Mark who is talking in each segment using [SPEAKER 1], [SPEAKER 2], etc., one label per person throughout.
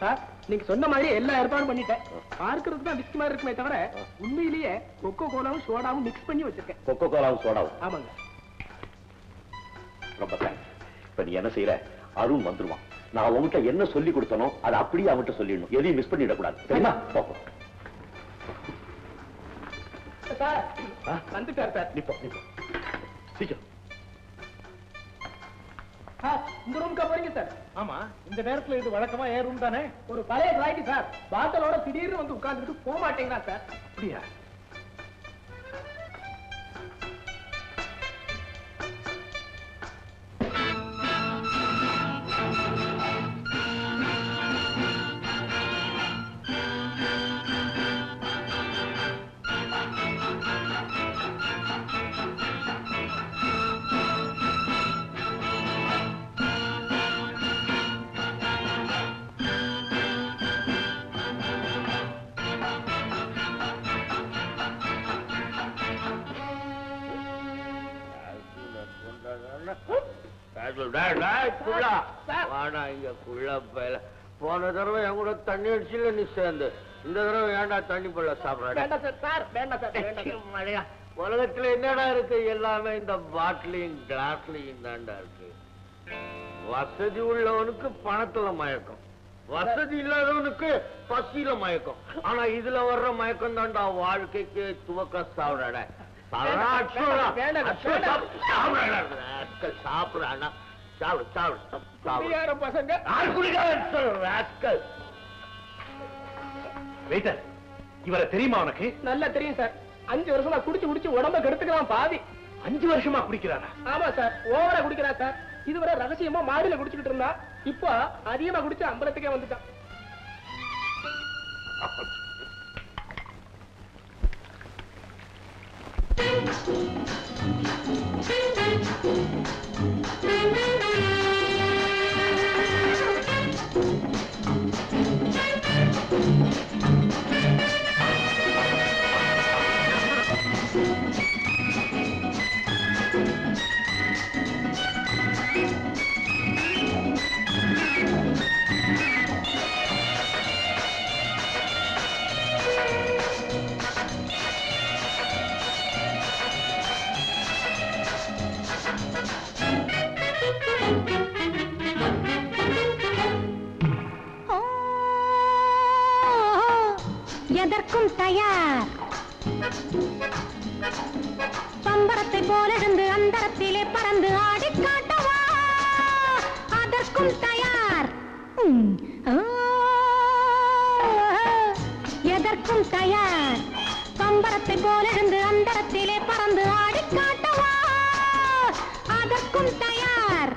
[SPEAKER 1] Sir நீங்க சொன்ன மாதிரி எல்லா ஏற்பாடும் பண்ணிட்டேன். பார்க்கறதுக்கு தான் விஸ்கி மாதிரி இருக்குமே தவிர உண்மையிலேயே கொக்கோ கோலாவும் சோடாவும் மிக்ஸ் பண்ணி வச்சிருக்கேன்.
[SPEAKER 2] கொக்கோ கோலாவும் சோடாவும்
[SPEAKER 1] ஆமாங்க.
[SPEAKER 2] ரொம்ப தேங்க்ஸ் இப்ப நீ என்ன செய்யற அருண் வந்துருவான். நான் உன்கிட்ட என்ன சொல்லி கொடுத்தனோ அதை அப்படியே அவன்கிட்ட சொல்லிடணும். எதையும் மிஸ் பண்ணிடக்கூடாது. தெரியுமா போ, போ.
[SPEAKER 1] சார்? வந்துட்டார் சார்.
[SPEAKER 2] நீ போ, நீ போ. சீக்கிரம்.
[SPEAKER 1] சார் இந்த ரூமுக்கா போறீங்க சார்.
[SPEAKER 3] ஆமா. இந்த நேரத்துல இது வழக்கமா ஏன் ரூம் தானே?
[SPEAKER 1] ஒரு பழைய டிராய்க்கு சார். பாத்தலோட திடீர்னு வந்து உட்கார்ந்துட்டு போக மாட்டேங்கிறா சார்.
[SPEAKER 3] அப்படியா?
[SPEAKER 4] வாடா இங்க போன தடவை என் கூட தண்ணி அடிச்சுல நீ சேர்ந்து. இந்த தடவை ஏன்டா தண்ணி பள்ள சாப்பிடாட. மழையா. உலகத்துல என்னடா இருக்கு? எல்லாமே இந்த பாட்டிலையும் கிளாஸ்லயும் தான்டா இருக்கு. வசதி உள்ளவனுக்கு பணத்துல மயக்கம். வசதி இல்லாதவனுக்கு பசியில மயக்கம். ஆனா இதுல வர்ற மயக்கம் தான்டா வாழ்க்கைக்கு துவக்க சாப்பிடாட
[SPEAKER 1] வேண்டாம்,
[SPEAKER 4] சாப்பிடு சாப்பிடு
[SPEAKER 1] குடியார பசங்க.
[SPEAKER 4] ராஸ்கல்?
[SPEAKER 3] வெயிட்டர் இவரை தெரியுமா உனக்கு?
[SPEAKER 1] நல்லா தெரியும் சார். அஞ்சு வருஷமா குடிச்சு குடிச்சு உடம்ப கெடுத்துக்கலாம் பாதி.
[SPEAKER 3] அஞ்சு வருஷமா குடிக்கிறாரா
[SPEAKER 1] ஆமா சார். ஓவரா குடிக்கிறா சார். இதுவரை ரகசியமா மாடியில குடிச்சுக்கிட்டு இருந்தா இப்போ அதிகமா குடிச்சு அம்பலத்துக்கே வந்துட்டான்.
[SPEAKER 5] எதற்கும் தயார் பம்பரத்தை போலிருந்து அந்தரத்திலே பறந்து ஆடி காட்டவா அதற்கும் தயார்.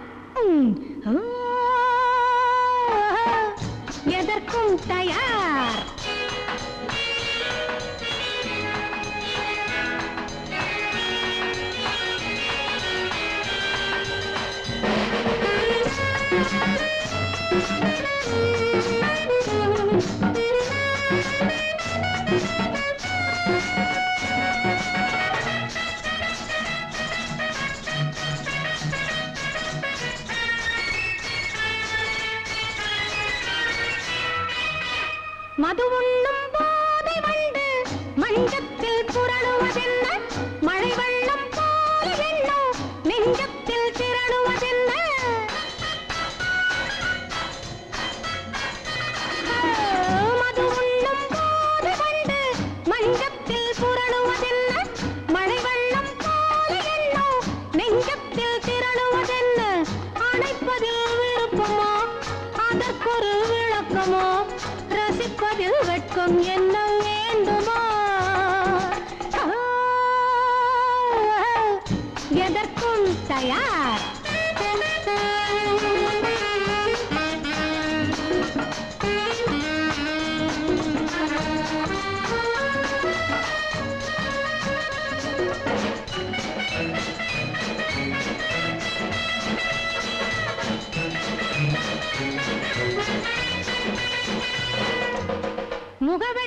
[SPEAKER 5] ముగవే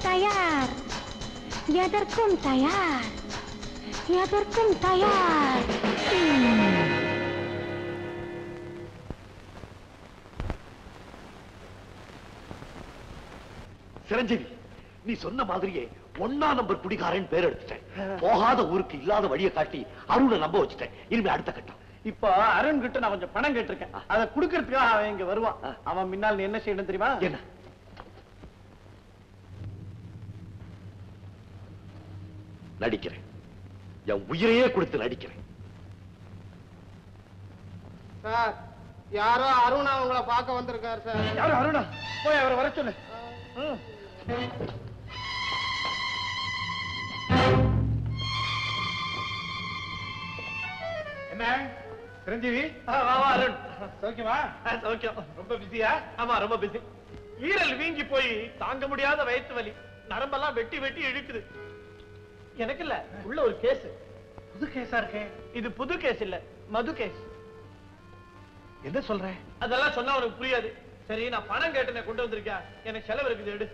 [SPEAKER 5] தயார் எதற்கும் தயார் எதற்கும் தயார்.
[SPEAKER 2] சிரஞ்சீவி நீ சொன்ன மாதிரியே ஒன்னா நம்பர் குடிகாரன் பேர் எடுத்துட்டேன். போகாத ஊருக்கு இல்லாத வழியை காட்டி அருணை நம்ப வச்சுட்டேன். இனிமே அடுத்த கட்டம்.
[SPEAKER 6] இப்போ அருண் கிட்ட நான் கொஞ்சம் பணம் கேட்டிருக்கேன். அதை குடுக்கறதுக்காக அவன் இங்க வருவான். அவன் முன்னால் நீ என்ன செய்யணும் தெரியுமா?
[SPEAKER 2] என்ன? நடிக்கிறேன். என் உயிரையே கொடுத்து நடிக்கிறேன்.
[SPEAKER 7] சார் யாரோ அருணா உங்களை பார்க்க வந்திருக்காரு சார்.
[SPEAKER 6] யாரு அருணா? போய் அவரை வர சொல்லு. என்ன? சிரஞ்சீவி?
[SPEAKER 3] ஆ, வா, வா, அருண்.
[SPEAKER 6] சௌக்கியமா?
[SPEAKER 3] ஆ, சௌக்கியம்.
[SPEAKER 6] ரொம்ப பிஸியா
[SPEAKER 3] ஆமா ரொம்ப பிஸி ஈரல் வீங்கி போய் தாங்க முடியாத வயிற்று வலி. நரம்பெல்லாம் வெட்டி வெட்டி இழுக்குது. எனக்கு இல்ல உள்ள ஒரு கேஸ்.
[SPEAKER 6] புது கேஸா இருக்கே?
[SPEAKER 3] இது புது கேஸ் இல்ல மது கேஸ்.
[SPEAKER 6] என்ன சொல்ற?
[SPEAKER 3] அதெல்லாம் சொன்னா உனக்கு புரியாது. சரி நான் பணம் கேட்டு கொண்டு வந்திருக்கேன். எனக்கு செலவு இருக்குது எடு.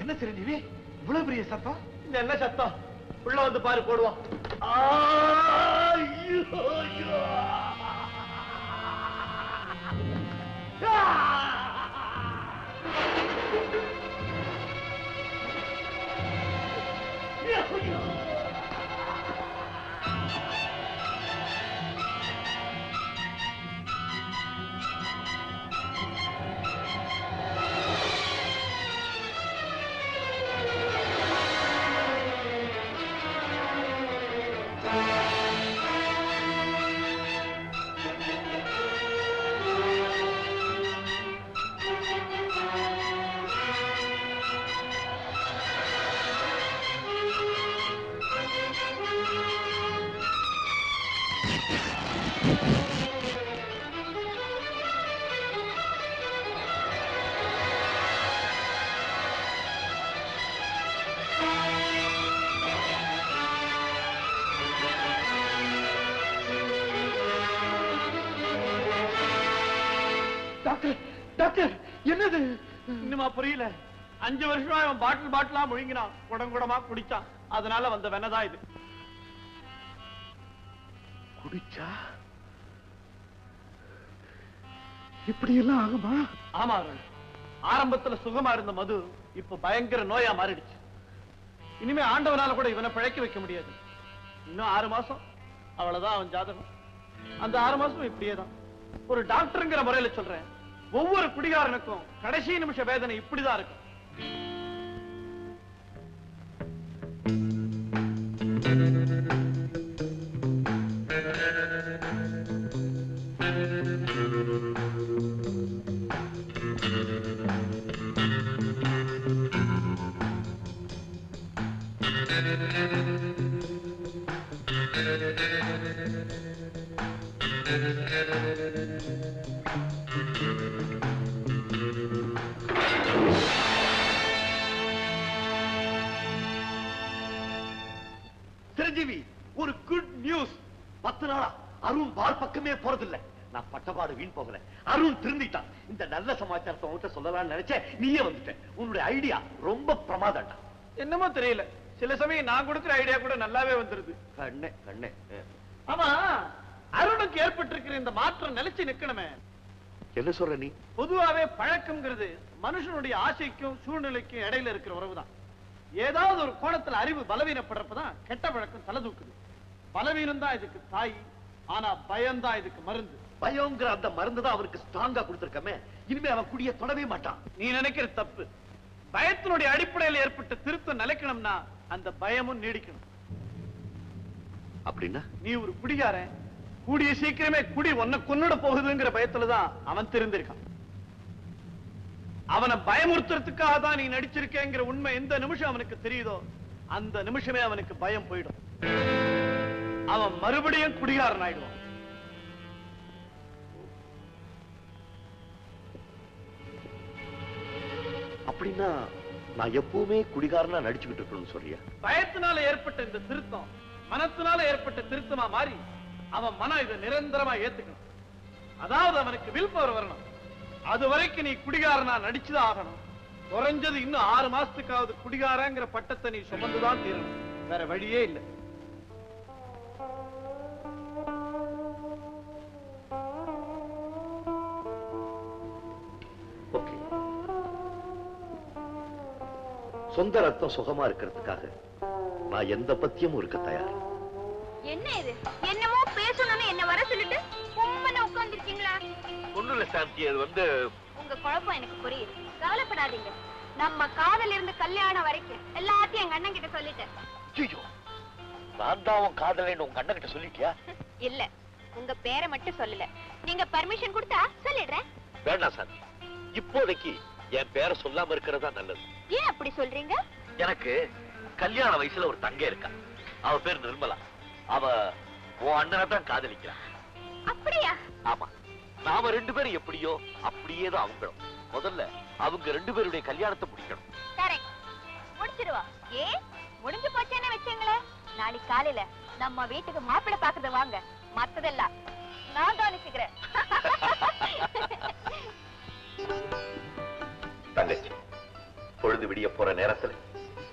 [SPEAKER 6] என்ன சிரஞ்சீவி இவ்வளவு பெரிய சத்தம்?
[SPEAKER 3] இந்த என்ன சத்தம்? உள்ள வந்து பாரு போடுவான் Yeah! அஞ்சு வருஷமா அவன் பாட்டில் பாட்டிலா முழுங்கினான். குடம் குடமா குடிச்சான். அதனால வந்த வெனதான் இது.
[SPEAKER 6] குடிச்சா? இப்படி எல்லாம் ஆகுமா?
[SPEAKER 3] ஆமா ஆரம்பத்துல சுகமா இருந்த மது இப்ப பயங்கர நோயா மாறிடுச்சு. இனிமே ஆண்டவனால கூட இவனை பிழைக்க வைக்க முடியாது. இன்னும் ஆறு மாசம். அவ்வளவுதான் அவன் ஜாதகம். அந்த ஆறு மாசம் இப்படியே தான். ஒரு டாக்டருங்கிற முறையில சொல்றேன். ஒவ்வொரு குடிகாரனுக்கும் கடைசி நிமிஷ வேதனை இப்படிதான் இருக்கும்.
[SPEAKER 2] சிரஞ்சீவி பக்கமே போறதில்ல. நான் பட்டபாடு வீண் போகல. அருண் திருந்திட்டான். இந்த நல்ல சமாச்சாரத்தை உன்கிட்ட சொல்லலாம்னு நினைச்சேன். நீயே வந்துட்ட. உன்னுடைய ஐடியா ரொம்ப பிரமாதம்டா.
[SPEAKER 3] என்னமோ தெரியல. சில சமயம் நான் கொடுக்கிற ஐடியா கூட நல்லாவே வந்துருது.
[SPEAKER 2] கண்ணே கண்ணே.
[SPEAKER 3] ஆமா அருணுக்கு ஏற்பட்டிருக்கிற இந்த மாற்றம் நிலைச்சு நிக்கணுமே.
[SPEAKER 2] என்ன சொல்ற நீ?
[SPEAKER 3] பொதுவாவே பழக்கம்ங்கிறது மனுஷனுடைய ஆசைக்கும் சூழ்நிலைக்கும் இடையில இருக்கிற உறவுதான். ஏதாவது ஒரு கோணத்துல அறிவு பலவீனப்படுறப்பதான் கெட்ட பழக்கம் தலை தூக்குது. பலவீனம் தான் இதுக்கு தாய். ஆனா பயம் தான் இதுக்கு மருந்து.
[SPEAKER 2] பயங்கிற அந்த மருந்து தான் அவருக்கு ஸ்ட்ராங்கா கொடுத்திருக்கமே. இனிமே அவன் குடிய தொடவே மாட்டான்.
[SPEAKER 3] நீ நினைக்கிற தப்பு. பயத்தினுடைய அடிப்படையில் ஏற்பட்ட திருத்தம் நிலைக்கணும்னா அந்த பயமும் நீடிக்கணும்.
[SPEAKER 2] அப்படின்னா?
[SPEAKER 3] நீ ஒரு குடிகாரன். கூடிய சீக்கிரமே குடி ஒன்ன கொன்னுட போகுதுங்கிற பயத்துலதான் அவன் திருந்திருக்கான். அவனை பயமுறுத்துறதுக்காக தான் நீ நடிச்சிருக்கேங்கிற உண்மை எந்த நிமிஷம் அவனுக்கு தெரியுதோ அந்த நிமிஷமே அவனுக்கு பயம் போயிடும். அவன் மறுபடியும் குடிகாரன் ஆயிடுவான்
[SPEAKER 2] அப்படின்னா நான் எப்பவுமே குடிகாரனா நடிச்சுக்கிட்டு இருக்கணும்னு சொல்றியா?
[SPEAKER 3] பயத்தினால ஏற்பட்ட இந்த திருத்தம் மனத்தினால ஏற்பட்ட திருத்தமா மாறி அவன் மனம் இதை நிரந்தரமா ஏத்துக்கணும். அதாவது அவனுக்கு வில் பவர் வரணும். அது வரைக்கும் நீ குடிகாரனா நடிச்சுதான் ஆகணும். குறைஞ்சது இன்னும் ஆறு மாசத்துக்காவது குடிகாரங்கிற பட்டத்தை நீ சுமந்துதான் தீரணும். வேற வழியே இல்லை.
[SPEAKER 2] சொந்த ரத்தம் சுகமா இருக்கிறதுக்காக நான் எந்த பத்தியமும் இருக்க தயார்.
[SPEAKER 8] என்ன இது? என்னமோ பேசணும்னு என்ன வர சொல்லிட்டு உம்மன உட்கார்ந்துருக்கீங்களா?
[SPEAKER 2] ஒண்ணும் இல்ல சாந்தி அது வந்து
[SPEAKER 8] உங்க குழப்பம் எனக்கு புரியுது. கவலைப்படாதீங்க. நம்ம காதல் இருந்து கல்யாணம் வரைக்கும் எல்லாத்தையும் எங்க அண்ணன் கிட்ட சொல்லிட்டேன்.
[SPEAKER 2] ஐயோ நான் தான் உன் காதலைன்னு உங்க அண்ணன் கிட்ட சொல்லிட்டியா?
[SPEAKER 8] இல்ல உங்க பேரை மட்டும் சொல்லல. நீங்க பர்மிஷன் கொடுத்தா சொல்லிடுறேன்.
[SPEAKER 2] வேண்டாம் சாந்தி. இப்போதைக்கு என் பேரை சொல்லாம இருக்கிறதா நல்லது.
[SPEAKER 8] ஏன் அப்படி சொல்றீங்க?
[SPEAKER 2] எனக்கு கல்யாண வயசுல ஒரு தங்கை இருக்கா. அவ பேர் நிர்மலா. அவ உன் அண்ணனை தான் காதலிக்கிறான்
[SPEAKER 8] அப்படியா?
[SPEAKER 2] ஆமா. நாம ரெண்டு பேரும் எப்படியோ அப்படியே தான் அவங்களும் முதல்ல அவங்க ரெண்டு பேருடைய கல்யாணத்தை முடிக்கணும்.
[SPEAKER 8] முடிச்சிருவா. ஏ முடிஞ்சு போச்சேன்னு வச்சுங்களேன் நாளைக்கு காலையில நம்ம வீட்டுக்கு மாப்பிள்ளை பாக்குறது வாங்க. மத்ததெல்லாம் நான் கவனிச்சுக்கிறேன்.
[SPEAKER 2] தங்கச்சி பொழுது விடிய போற நேரத்துல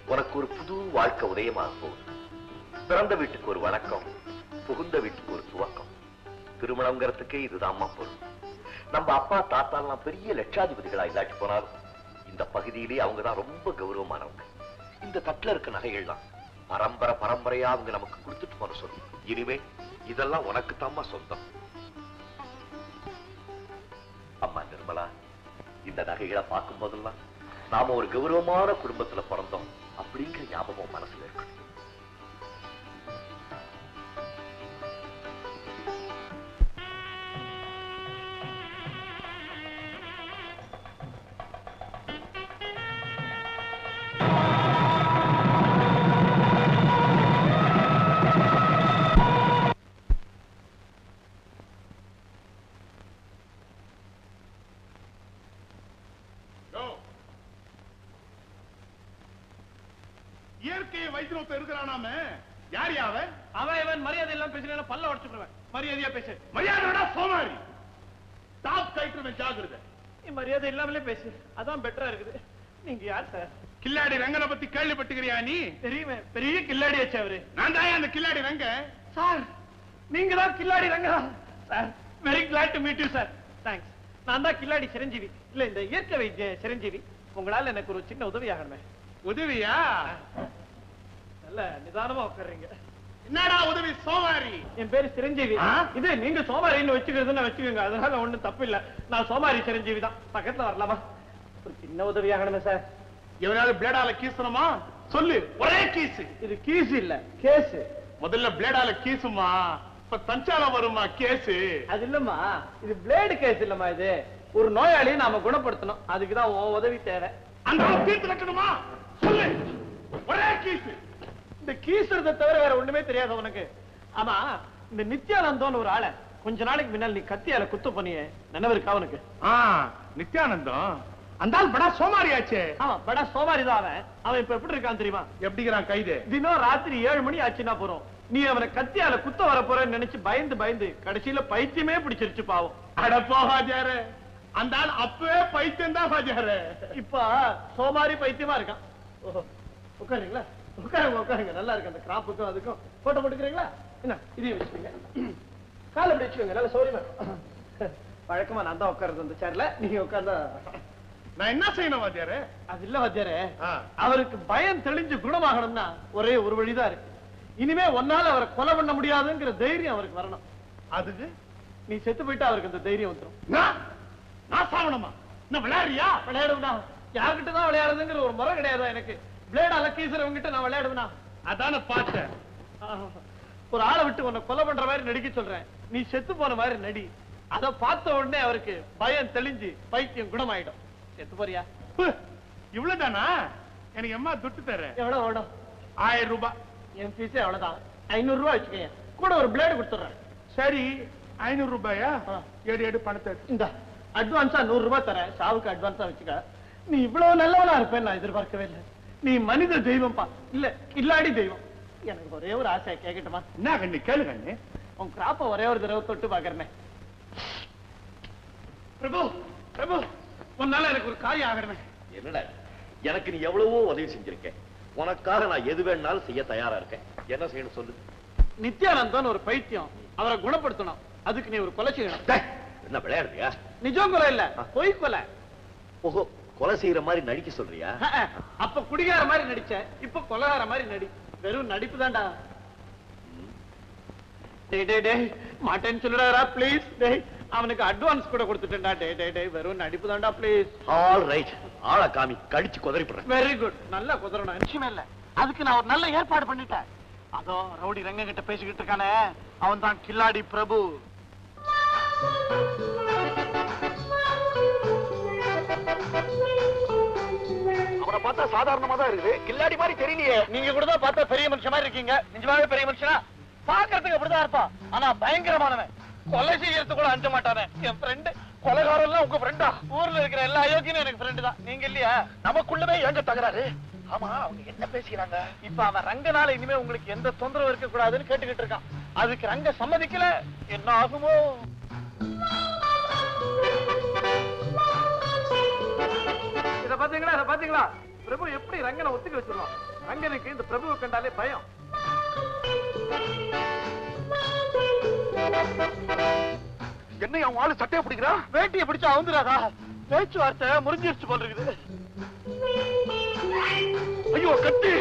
[SPEAKER 2] உனக்கு ஒரு புது வாழ்க்கை உதயமாக போகுது. பிறந்த வீட்டுக்கு ஒரு வணக்கம் புகுந்த வீட்டுக்கு ஒரு துவக்கம். திருமணம்ங்கிறதுக்கே இதுதான் பொருள். நம்ம அப்பா தாத்தா எல்லாம் பெரிய லட்சாதிபதிகளா இல்லாட்டி போனாலும் இந்த பகுதியிலே அவங்க தான் ரொம்ப கௌரவமானவங்க. இந்த தட்டுல இருக்க நகைகள்லாம் பரம்பரை பரம்பரையா அவங்க நமக்கு கொடுத்துட்டு போன சொல்லு இனிமே இதெல்லாம் உனக்கு தாம்மா சொந்தம். இந்த நகைகளை பார்க்கும் போதெல்லாம் நாம ஒரு கௌரவமான குடும்பத்துல பிறந்தோம் அப்படிங்கிற ஞாபகம் மனசுல இருக்கணும்
[SPEAKER 9] இயற்கையை வைத்திருத்த இருக்கிறானாம யார் யாவ
[SPEAKER 3] அவன்? இவன் மரியாதை எல்லாம் பேசுறேன் பல்ல உடச்சுடுவேன் மரியாதையா பேசு.
[SPEAKER 9] மரியாதையோட சோமாரி. டாப் கைட்டுவன் ஜாகிரதை.
[SPEAKER 3] நீ மரியாதை இல்லாமலே பேசு. அதான் பெட்டரா இருக்குது. நீங்க யார் சார்
[SPEAKER 9] கில்லாடி ரங்கனை பத்தி கேள்விப்பட்டுக்கிறியா நீ?
[SPEAKER 3] தெரியுமே பெரிய கில்லாடி ஆச்சு அவரு.
[SPEAKER 9] நான் தான் அந்த கில்லாடி ரங்க
[SPEAKER 3] சார் நீங்க தான் கில்லாடி Ranga sir very glad to meet you sir thanks நான் தான் கில்லாடி சிரஞ்சீவி. இல்ல இந்த இயற்கை சிரஞ்சீவி. உங்களால எனக்கு ஒரு சின்ன உதவி ஆகணுமே
[SPEAKER 9] உதவியா
[SPEAKER 3] நல்ல நிதானமா உட்காருங்க.
[SPEAKER 9] என்னடா உதவி சோமாரி?
[SPEAKER 3] என் பேரு சிரஞ்சீவி? இது நீங்க சோமாரின்னு வச்சுக்கிறதுன்னு வச்சுக்கோங்க. அதனால ஒண்ணும் தப்பு இல்ல நான் சோமாரி சிரஞ்சீவி தான். பக்கத்துல வரலாமா? ஒரு சின்ன உதவி ஆகணுமே சார்.
[SPEAKER 9] எவனாவது பிளேடால கீசணுமா? சொல்லு ஒரே கீசு.
[SPEAKER 3] இது கீஸ் இல்ல கேஸ்
[SPEAKER 9] முதல்ல பிளேடால கீசுமா இப்ப தஞ்சாலம் வருமா கேசு.
[SPEAKER 3] அது இல்லம்மா. இது பிளேடு கேஸ் இல்லம்மா இது. ஒரு நோயாளியை நாம குணப்படுத்தணும். அதுக்குதான் உதவி தேவை.
[SPEAKER 9] அந்த தீர்த்து கட்டணுமா சொல்லு. ஒரே கீசு.
[SPEAKER 3] இந்த கீசுறதை தவிர வேற ஒண்ணுமே தெரியாது உனக்கு? ஆமா இந்த நித்யானந்தம்னு ஒரு ஆளை கொஞ்ச நாளைக்கு முன்னால் நீ கத்தியால குத்து பண்ணியே. நினைவு இருக்கா
[SPEAKER 9] ஆ நித்யானந்தம். அந்த ஆள் படா சோமாரியாச்சே
[SPEAKER 3] ஆமா படா சோமாரி தான் அவன். அவன் இப்ப எப்படி இருக்கான் தெரியுமா?
[SPEAKER 9] எப்படிங்கிறான் கைது?
[SPEAKER 3] தினம் ராத்திரி ஏழு மணி ஆச்சுன்னா போறோம். நீ அவனை கத்தியால குத்த வர போறேன்னு நினைச்சு பயந்து பயந்து கடைசியில பைத்தியமே பிடிச்சிருச்சு பாவம்.
[SPEAKER 9] அட போ ஹாஜாரு அந்த ஆள் அப்பவே பைத்தியம் தான்
[SPEAKER 3] இப்ப சோமாரி பைத்தியமா இருக்கான். உட்காருங்களா உட்காருங்க உட்காருங்க. நல்லா இருக்கு அந்த கிராப்புக்கும் அதுக்கும். போட்டோ போட்டுக்கிறீங்களா? என்ன இதையும் வச்சுக்கோங்க. காலை அப்படி வச்சுக்கோங்க. நல்ல சௌரியமா. வழக்கமா நான் தான் உட்காருது அந்த சேர்ல நீங்க உட்கார்ந்தா
[SPEAKER 9] நான் என்ன செய்யணும் வாத்தியாரு?
[SPEAKER 3] அது இல்ல வாத்தியாரே. அவருக்கு பயம் தெளிஞ்சு குணமாகணும்னா ஒரே ஒரு வழிதான் இருக்கு. இனிமே ஒன்னால அவரை கொலை பண்ண முடியாதுங்கிற தைரியம் அவருக்கு வரணும்.
[SPEAKER 9] அதுக்கு?
[SPEAKER 3] நீ செத்து போயிட்டா அவருக்கு அந்த தைரியம் வந்துரும்.
[SPEAKER 9] நான் நான் சாவணுமா என்ன விளையாடுறியா?
[SPEAKER 3] விளையாடுவனா யார்கிட்ட தான் விளையாடுறதுங்கிற ஒரு முறை கிடையாதா எனக்கு? பிளேடால கீசுறவங்க கிட்ட நான் விளையாடுவேனா?
[SPEAKER 9] அதான பார்த்தேன்.
[SPEAKER 3] ஒரு ஆளை விட்டு உன்னை கொலை பண்ற மாதிரி நடிக்க சொல்றேன். நீ செத்து போன மாதிரி நடி. அத பார்த்த உடனே அவருக்கு பயம் தெளிஞ்சு பைத்தியம் குணமாயிடும். செத்து போறியா?
[SPEAKER 6] இவ்வளவுதானா? எனக்கு எம்மா துட்டு தர
[SPEAKER 3] எவ்வளவு வேணும்
[SPEAKER 6] ஆயிரம் ரூபாய்
[SPEAKER 3] என் ஃபீஸே அவ்வளவுதான். ஐநூறு ரூபாய் வச்சுக்கோங்க கூட ஒரு பிளேடு கொடுத்துட்றேன்.
[SPEAKER 6] சரி ஐநூறு ரூபாயா?
[SPEAKER 3] ஆ.
[SPEAKER 6] எடு எடு பணத்தை.
[SPEAKER 3] இந்த அட்வான்ஸா நூறு ரூபாய் தரேன். சாவுக்கு அட்வான்ஸா வச்சுக்க. நீ இவ்வளவு நல்லவனா இருப்பேன்னு நான் எதிர்பார்க்கவே இல்லை. நீ மனித தெய்வம்ப்பா. இல்ல கில்லாடி தெய்வம். எனக்கு ஒரே ஒரு ஆசை கேட்கட்டுமா
[SPEAKER 6] என்ன கண்ணு? கேளு கண்ணு.
[SPEAKER 3] உன் கிராப்ப ஒரே ஒரு தடவை தொட்டு பாக்குறேன். பிரபு பிரபு உன்னால எனக்கு ஒரு காரியம் ஆகிறேன்
[SPEAKER 2] என்னடா எனக்கு நீ எவ்வளவோ உதவி செஞ்சிருக்க. உனக்காக நான் எது வேணாலும் செய்ய தயாரா இருக்கேன். என்ன செய்யணும் சொல்லு.
[SPEAKER 3] நித்யானந்தன் ஒரு பைத்தியம். அவரை குணப்படுத்தணும். அதுக்கு நீ ஒரு கொலை செய்யணும்.
[SPEAKER 2] என்ன விளையாடுறியா?
[SPEAKER 3] நிஜம் கொலை இல்ல பொய் கொலை.
[SPEAKER 2] ஓஹோ. கொலை செய்யற மாதிரி நடிக்க சொல்றியா?
[SPEAKER 3] அப்ப குடிகார மாதிரி நடிச்ச இப்ப கொலகார மாதிரி நடி. வெறும் நடிப்பு தான்டா. டேய் டேய் டேய். மாட்டேன்னு சொல்லுடாரா ப்ளீஸ் டேய் அவனுக்கு அட்வான்ஸ் கூட கொடுத்துட்டேன்டா. டேய் டேய் டேய். வெறும் நடிப்பு தான்டா ப்ளீஸ்
[SPEAKER 2] ஆல் ரைட் ஆளை காமி கடிச்சு குதறிப்படுறேன்.
[SPEAKER 3] வெரி குட் நல்லா குதிரணும் நிச்சயமே இல்ல. அதுக்கு நான் ஒரு நல்ல ஏற்பாடு பண்ணிட்டேன். அதோ ரவுடி ரங்க கிட்ட பேசிக்கிட்டு இருக்கானே. அவன் தான் கில்லாடி பிரபு.
[SPEAKER 2] பார்த்தா சாதாரணமா தான் இருக்குது. கில்லாடி மாதிரி தெரியலையே.
[SPEAKER 3] நீங்க கூட தான் பார்த்தா பெரிய மனுஷன் மாதிரி இருக்கீங்க. நிஜமாவே பெரிய மனுஷனா? பாக்குறதுக்கு அப்படிதான் இருப்பான். ஆனா பயங்கரமானவன். கொலை செய்யறது கூட அஞ்ச மாட்டானே. என் ஃப்ரெண்டு எல்லாம் உங்க ஃப்ரெண்டா ஊர்ல இருக்கிற எல்லா அயோக்கியனும் எனக்கு ஃப்ரெண்டு தான். நீங்க இல்லையா?
[SPEAKER 2] நமக்குள்ளவே எங்க தகராறு. ஆமா அவங்க என்ன பேசிக்கிறாங்க?
[SPEAKER 3] இப்ப அவன் ரங்கனால இனிமே உங்களுக்கு எந்த தொந்தரவு இருக்க கூடாதுன்னு கேட்டுக்கிட்டு இருக்கான். அதுக்கு ரங்க சம்மதிக்கல. என்ன ஆகுமோ? இத பாத்தீங்களா இத பாத்தீங்களா பிரபு எப்படி ரங்கனை ஒத்துக்க வச்சிருவான்? ரங்கனுக்கு இந்த பிரபுவை கண்டாலே பயம்.
[SPEAKER 2] என்ன அவன் ஆளு சட்டையை பிடிக்கிறான்
[SPEAKER 3] வேட்டியை பிடிச்சா அவுந்துராதா பேச்சுவார்த்தை முறிஞ்சிருச்சு போல் இருக்குது.
[SPEAKER 2] ஐயோ கத்தி!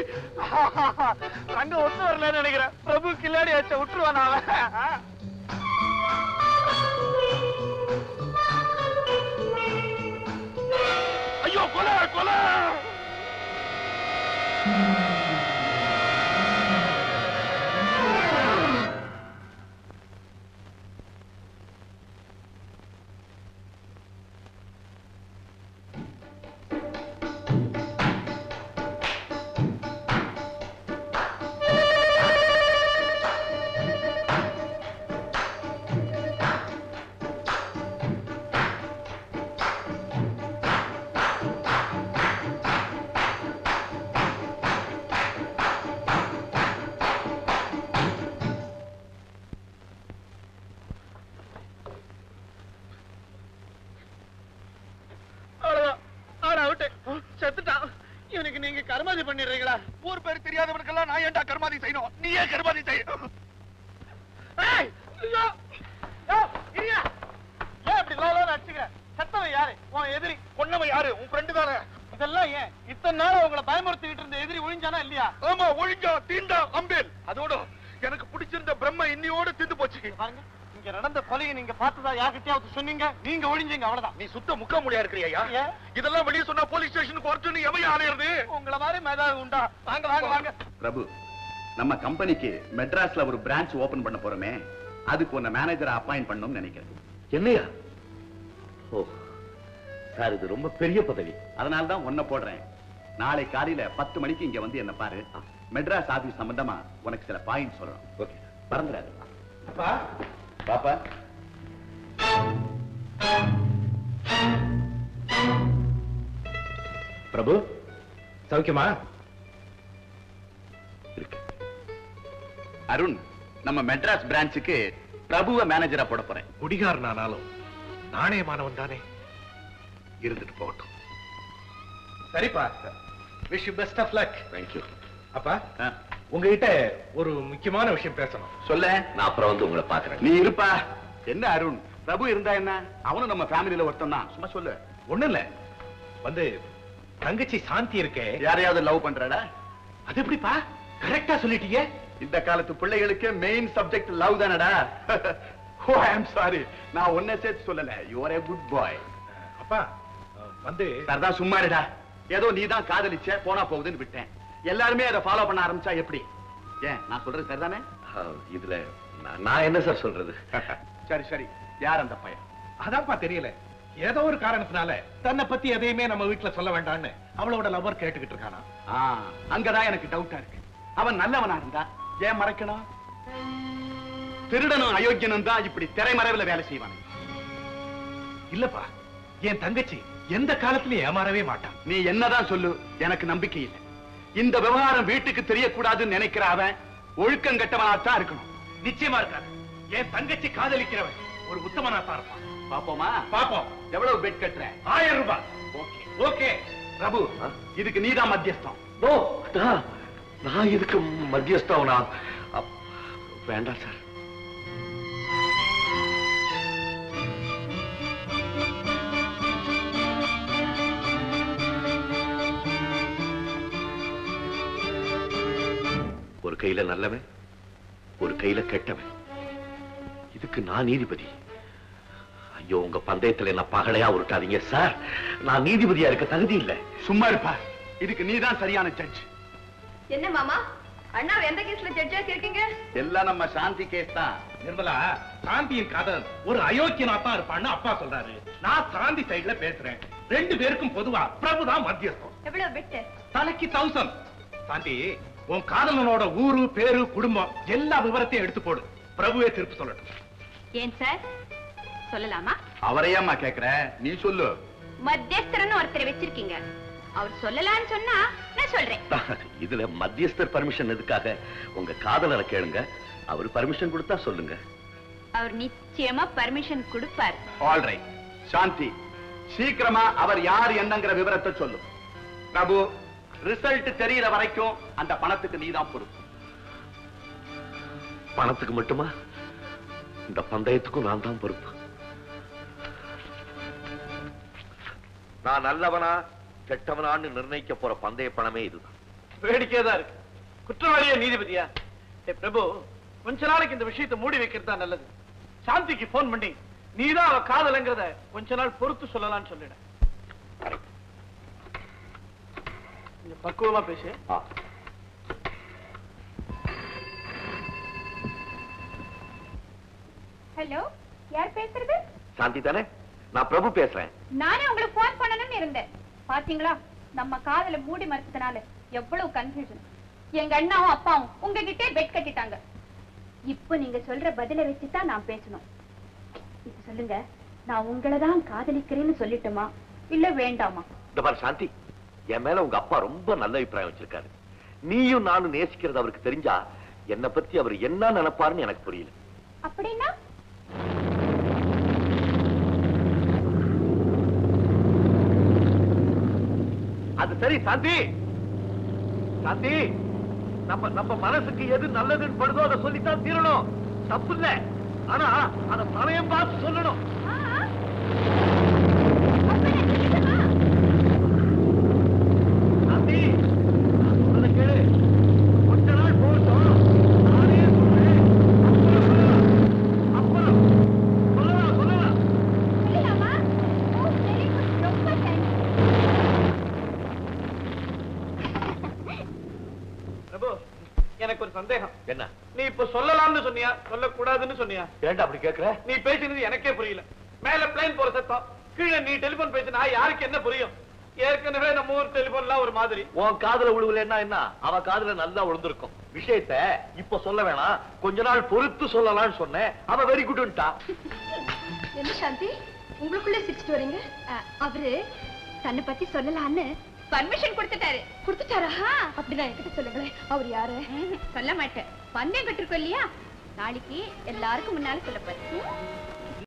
[SPEAKER 3] ரங்க ஒத்து வரலன்னு நினைக்கிறேன். பிரபு கில்லாடி ஆச்ச விட்டுருவான் அவன்?
[SPEAKER 2] ஐயோ கொலை கொலை!
[SPEAKER 3] அவ்வளவுதான் பண்ணிடுறீங்களா?
[SPEAKER 2] ஊர் பேர் தெரியாதவனுக்கெல்லாம் நான் ஏன்டா கர்மாதி செய்யணும்? கர்மாதி
[SPEAKER 3] இரியா! ஏன் இப்படி லோ லோன்னு அடிச்சுக்கிற? செத்தவன் யாரு? உன் எதிரி.
[SPEAKER 2] கொன்னவன் யாரு? உன் ஃப்ரெண்டு தானே.
[SPEAKER 3] இதெல்லாம் ஏன்? இத்தனை நாள் உங்களை பயமுறுத்திக்கிட்டு இருந்த எதிரி ஒழிஞ்சானா இல்லையா?
[SPEAKER 2] ஆமா ஒழிஞ்சா தீண்டா அம்பேல். அதோட எனக்கு பிடிச்சிருந்த பிரம்ம இன்னியோட தீந்து போச்சு.
[SPEAKER 3] பாருங்க. இங்க நடந்த கொலையை நீங்க பார்த்ததா யார்கிட்டயாவது சொன்னீங்க? நீங்க ஒழிஞ்சீங்க அவ்வளவுதான்.
[SPEAKER 2] நீ சுத்த முக்க முடியா இருக்கிறியா
[SPEAKER 3] ஏன்?
[SPEAKER 2] இதெல்லாம் வெளிய சொன்னா போலீஸ் ஸ்டேஷனுக்கு வரட்டுன்னு எவையா அலையிறது?
[SPEAKER 3] உங்களை மாதிரி மேதாவது உண்டா? வாங்க வாங்க வாங்க.
[SPEAKER 10] பிரபு நம்ம கம்பெனிக்கு மெட்ராஸ்ல ஒரு பிரான்ச் ஓபன் பண்ண போறோமே. அதுக்கு உன்னை மேனேஜரை அப்பாயிண்ட் பண்ணணும்னு நினைக்கிறேன்.
[SPEAKER 2] என்னையா? ஓ சார் இது ரொம்ப பெரிய பதவி.
[SPEAKER 10] அதனால தான் உன்னை போடுறேன். நாளை காலையில பத்து மணிக்கு இங்க வந்து என்ன பாரு. மெட்ராஸ் ஆபீஸ் சம்பந்தமா உனக்கு சில பாயிண்ட் சொல்றோம்.
[SPEAKER 2] ஓகே
[SPEAKER 10] மறந்துடாது பாப்பா.
[SPEAKER 6] பிரபு சௌக்கியமா?
[SPEAKER 10] அருண் நம்ம மெட்ராஸ் பிரான்ச்சுக்கு பிரபுவ மேனேஜரா போட போறேன்.
[SPEAKER 6] குடிகாரனானாலும் நாணயமானவன் தானே.
[SPEAKER 10] இருந்துட்டு போகட்டும்.
[SPEAKER 6] சரிப்பா. Wish you best of luck
[SPEAKER 2] thank you
[SPEAKER 6] அப்பா. உங்ககிட்ட ஒரு முக்கியமான விஷயம் பேசணும்.
[SPEAKER 10] சொல்ல
[SPEAKER 2] நான் அப்புறம் வந்து உங்களை பாக்குறேன்
[SPEAKER 10] நீ இருப்பா. என்ன அருண்? பிரபு இருந்தா என்ன? அவனும் நம்ம ஃபேமிலியில ஒருத்தன் தான். சும்மா சொல்லு.
[SPEAKER 6] ஒண்ணு இல்ல. வந்து தங்கச்சி சாந்தி இருக்கே.
[SPEAKER 10] யாரையாவது லவ் பண்றடா
[SPEAKER 6] அது எப்படிப்பா? கரெக்டா சொல்லிட்டீங்க.
[SPEAKER 10] இந்த காலத்து பிள்ளைகளுக்கு மெயின் சப்ஜெக்ட் லவ் தானடா. ஓ ஐ அம் சாரி நான் ஒன்ன சேர்த்து சொல்லல. You are a good boy
[SPEAKER 6] அப்பா வந்து
[SPEAKER 10] சரிதான் சும்மா இருடா. ஏதோ நீ தான் காதலிச்ச போனா போகுதுன்னு விட்டேன். எல்லாருமே அதை ஃபாலோ பண்ண ஆரம்பிச்சா எப்படி? ஏன் நான் சொல்றது சரிதானே?
[SPEAKER 2] இதுல நான்- என்ன சார் சொல்றது?
[SPEAKER 10] சரி சரி. யார் அந்த பையன்?
[SPEAKER 6] அதான்ப்பா தெரியல. ஏதோ ஒரு காரணத்தினால தன்னை பத்தி எதையுமே நம்ம வீட்டுல சொல்ல வேண்டாம்னு அவளோட லவர் கேட்டுக்கிட்டு இருக்கானா?
[SPEAKER 10] அங்கதான் எனக்கு டவுட்டா இருக்கு. அவன் நல்லவனா இருந்தா ஏன் மறைக்கணும்? திருடனும் அயோக்கியனும் தான் இப்படி திரைமறைவுல வேலை செய்வானுங்க
[SPEAKER 6] இல்லப்பா என் தங்கச்சி எந்த காலத்திலயும் ஏமாறவே மாட்டான்.
[SPEAKER 10] நீ என்னதான் சொல்லு எனக்கு நம்பிக்கை இல்லை. இந்த விவகாரம் வீட்டுக்கு தெரியக்கூடாதுன்னு நினைக்கிற அவன் ஒழுக்கம் கெட்டவனாத்தான் இருக்கணும்.
[SPEAKER 6] நிச்சயமா இருக்காது. என் தங்கச்சி காதலிக்கிறவன் ஒரு உத்தமனா இருப்பான்.
[SPEAKER 10] பாப்போமா
[SPEAKER 6] பாப்போம்
[SPEAKER 10] எவ்வளவு பெட் கட்டுற?
[SPEAKER 6] ஆயிரம் ரூபாய்.
[SPEAKER 10] ஓகே.
[SPEAKER 6] ஓகே.
[SPEAKER 10] பிரபு இதுக்கு நீதான் மத்தியஸ்தம்.
[SPEAKER 2] ஓ நான் இதுக்கு மத்தியஸ்தவனா? அப்- வேண்டாம் சார். கையில நல்லவன் ஒரு கையில கெட்டவன். இதுக்கு நான் நீதிபதி. ஐயோ உங்க பந்தயத்துல என்ன பகலையா உருட்டாதீங்க சார். நான் நீதிபதியா இருக்க தகுதி இல்லை.
[SPEAKER 10] சும்மா இருப்பா. இதுக்கு நீதான் சரியான ஜட்ஜ்
[SPEAKER 5] என்ன மாமா? அண்ணா எந்த கேஸ்ல ஜட்ஜா இருக்கீங்க?
[SPEAKER 10] எல்லாம் நம்ம சாந்தி கேஸ் தான்.
[SPEAKER 6] நிர்மலா சாந்தியின் காதல். ஒரு அயோக்கியனா தான் இருப்பான்னு அப்பா சொல்றாரு. நான் சாந்தி சைடுல பேசுறேன். ரெண்டு பேருக்கும் பொதுவா பிரபுதான் மத்தியஸ்தம்.
[SPEAKER 5] எவ்வளவு பெட்டு
[SPEAKER 6] தலைக்கு தௌசண்ட் சாந்தி உன் காதலனோட ஊரு பேரு குடும்பம் எல்லா விவரத்தையும் எடுத்து போடு. பிரபுவே திருப்பி சொல்லட்டும்.
[SPEAKER 5] ஏன் சார்? சொல்லலாமா?
[SPEAKER 10] அவரையம்மா கேக்குற? நீ சொல்லு.
[SPEAKER 5] மத்தியஸ்தரன்னு ஒருத்தர் வச்சிருக்கீங்க. அவர் சொல்லலாம்னு சொன்னா நான் சொல்றேன்.
[SPEAKER 2] இதுல மத்தியஸ்தர் பர்மிஷன் எதுக்காக? உங்க காதலரை கேளுங்க. அவர் பர்மிஷன் கொடுத்தா சொல்லுங்க.
[SPEAKER 5] அவர் நிச்சயமா பர்மிஷன் கொடுப்பார்.
[SPEAKER 10] ஆல் ரைட் சாந்தி சீக்கிரமா அவர் யார் என்னங்கிற விவரத்தை சொல்லு. பிரபு ரிசல்ட் தெரியற வரைக்கும் அந்த பணத்துக்கு நீதான் பொறுப்பு.
[SPEAKER 2] பணத்துக்கு மட்டுமா? இந்த பந்தயத்துக்கும் நான் தான் பொறுப்பு. நான் நல்லவனா கெட்டவனான்னு நிர்ணயிக்க போற பந்தய பணமே இதுதான்.
[SPEAKER 3] வேடிக்கையா தான் இருக்கு. குற்றவாளியா நீதிபதியா? பிரபு கொஞ்ச நாளைக்கு இந்த விஷயத்தை மூடி வைக்கிறது தான் நல்லது. சாந்திக்கு போன் பண்ணி நீதான் அவ காதலங்கிறத கொஞ்ச நாள் பொறுத்து சொல்லலாம்னு சொல்லிட. கொஞ்சம் பக்குவமா பேசு.
[SPEAKER 2] ஆ.
[SPEAKER 5] ஹலோ யார் பேசுறது?
[SPEAKER 2] சாந்தி தானே? நான் பிரபு பேசுறேன்.
[SPEAKER 5] நானே உங்களுக்கு போன் பண்ணணும்னு இருந்தேன். பாத்தீங்களா? நம்ம காதல மூடி மறுத்தனால எவ்வளவு கன்ஃபியூஷன் எங்க அண்ணாவும் அப்பாவும் உங்ககிட்டே பெட் கட்டிட்டாங்க. இப்போ நீங்க சொல்ற பதில வச்சுதான் நான் பேசணும். இப்ப சொல்லுங்க நான் உங்களை தான் காதலிக்கிறேன்னு சொல்லட்டுமா? இல்ல வேண்டாமா?
[SPEAKER 2] இந்த மாதிரி சாந்தி என் மேல உங்க அப்பா ரொம்ப நல்ல அபிப்பிராயம் வச்சிருக்காரு. நீயும் நானும் நேசிக்கிறது அவருக்கு தெரிஞ்சா என்னை பத்தி அவர் என்ன நினைப்பாருன்னு எனக்கு புரியல.
[SPEAKER 5] அப்படின்னா?
[SPEAKER 2] அது சரி சாந்தி! சாந்தி! நம்ம நம்ம மனசுக்கு எது நல்லதுன்னு படுதோ அதை சொல்லித்தான் தீரணும். தப்பு இல்ல. ஆனா அத சமயம் பார்த்து சொல்லணும் சாந்தி நான் சொல்றதை கேளு கொஞ்ச நாள் போகட்டும் நானே சொல்றேன் அப்புறம் சொல்லலாம் அப்புறம் சொல்லலாம் சொல்லலாம்
[SPEAKER 5] சொல்லலாமா ஓ வெரி குட் ரொம்ப தேங்க்ஸ்
[SPEAKER 3] பிரபு எனக்கு ஒரு சந்தேகம்.
[SPEAKER 2] என்ன?
[SPEAKER 3] நீ இப்ப சொல்லலாம்னு சொன்னியா? சொல்லக்கூடாதுன்னு சொன்னியா?
[SPEAKER 2] ஏன்டா அப்படி கேக்குற?
[SPEAKER 3] நீ பேசினது எனக்கே புரியல. மேல பிளைன் போற சத்தம். கீழே நீ டெலிபோன் பேசினா யாருக்கு என்ன புரியும்? ஏற்கனவே நம்ம ஊர் டெலிபோன்லாம் ஒரு மாதிரி.
[SPEAKER 2] உன் காதுல விழுவலன்னா என்ன? அவ காதுல நல்லா விழுந்திருக்கும் விஷயத்த இப்ப சொல்ல வேணாம். கொஞ்ச நாள் பொறுத்து சொல்லலாம்னு சொன்னேன். அவ வெரி குட்ன்ட்டா
[SPEAKER 5] என்ன சாந்தி? உங்களுக்குள்ளே சிரிச்சிட்டு வரீங்க? அவரு தன்னை பத்தி சொல்லலான்னு பர்மிஷன் கொடுத்துட்டாரு. கொடுத்துட்டாரா? அப்படிதான் என்கிட்ட சொல்லுங்களேன். அவர் யாரு? சொல்ல மாட்டேன். பந்தயம் கட்டிருக்கோம் இல்லையா? நாளைக்கு எல்லாருக்கும் முன்னால சொல்ல போறேன்.